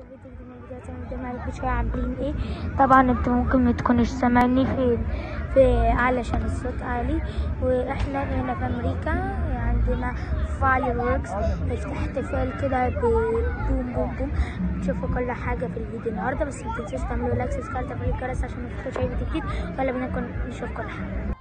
معاكم فيديو جديد من فيديوهات من جمال عاملين إيه طبعا أنتوا ممكن ما تكونوش سامعيني في في علشان الصوت عالي وإحنا هنا في أمريكا عندنا fireworks احتفال كده بوم بوم بوم تشوفوا كل حاجة في الفيديو النهاردة بس ما تنسوش تعملوا like subscribe تفعيل الجرس عشان ما تفوتوش اي فيديو جديد ولا بنكون نشوف كل حاجة.